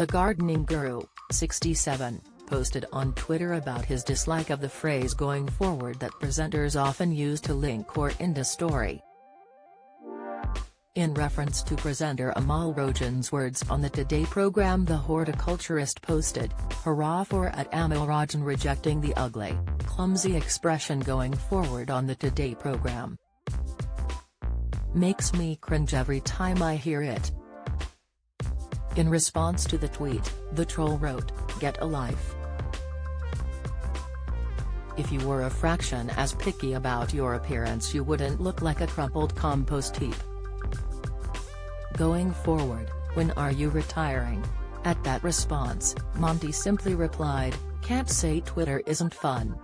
The gardening guru, 67, posted on Twitter about his dislike of the phrase going forward that presenters often use to link or end a story. In reference to presenter Amol Rajan's words on the Today program the horticulturist posted, hurrah for at Amol Rajan rejecting the ugly, clumsy expression going forward on the Today program. Makes me cringe every time I hear it. In response to the tweet, the troll wrote, get a life. If you were a fraction as picky about your appearance you wouldn't look like a crumpled compost heap. Going forward, when are you retiring? At that response, Monty simply replied, can't say Twitter isn't fun.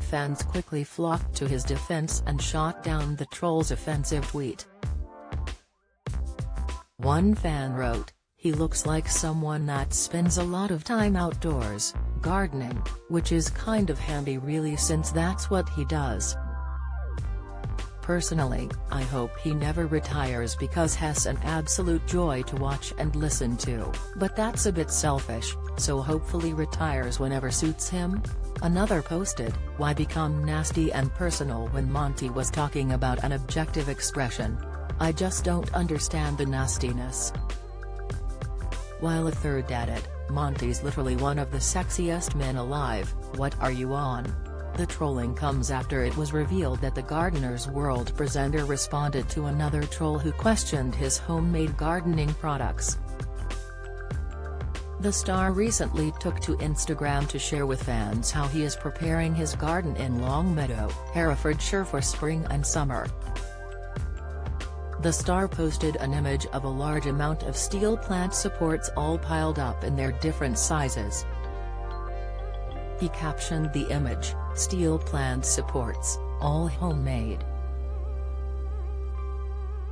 Fans quickly flocked to his defense and shot down the troll's offensive tweet. One fan wrote, he looks like someone that spends a lot of time outdoors, gardening, which is kind of handy really since that's what he does. Personally, I hope he never retires because has an absolute joy to watch and listen to, but that's a bit selfish, so hopefully retires whenever suits him? Another posted, why become nasty and personal when Monty was talking about an objective expression? I just don't understand the nastiness. While a third added, Monty's literally one of the sexiest men alive, what are you on? The trolling comes after it was revealed that the Gardener's World presenter responded to another troll who questioned his homemade gardening products. The star recently took to Instagram to share with fans how he is preparing his garden in Longmeadow, Herefordshire for spring and summer. The star posted an image of a large amount of steel plant supports all piled up in their different sizes. He captioned the image, steel plant supports, all homemade.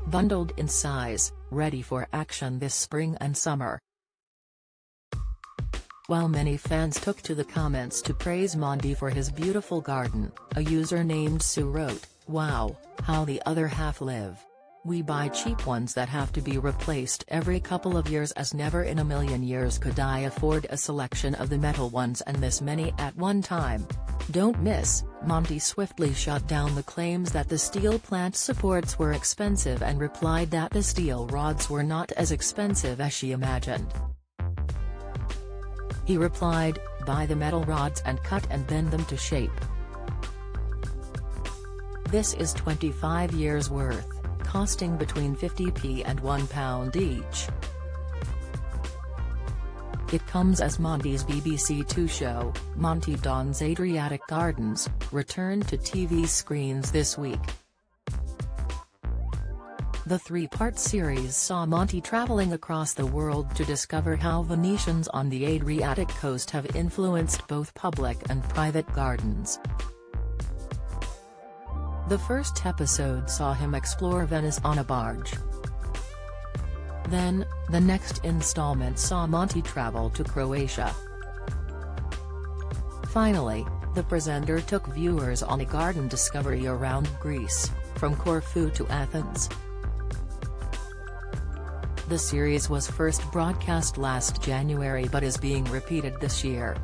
Bundled in size, ready for action this spring and summer. While many fans took to the comments to praise Monty for his beautiful garden, a user named Sue wrote, Wow, how the other half live. We buy cheap ones that have to be replaced every couple of years as never in a million years could I afford a selection of the metal ones and this many at one time. Don't miss, Monty swiftly shut down the claims that the steel plant supports were expensive and replied that the steel rods were not as expensive as she imagined. He replied, buy the metal rods and cut and bend them to shape. This is 25 years worth costing between 50p and £1 each. It comes as Monty's BBC Two show, Monty Don's Adriatic Gardens, returned to TV screens this week. The three-part series saw Monty traveling across the world to discover how Venetians on the Adriatic coast have influenced both public and private gardens. The first episode saw him explore Venice on a barge. Then, the next installment saw Monty travel to Croatia. Finally, the presenter took viewers on a garden discovery around Greece, from Corfu to Athens. The series was first broadcast last January but is being repeated this year.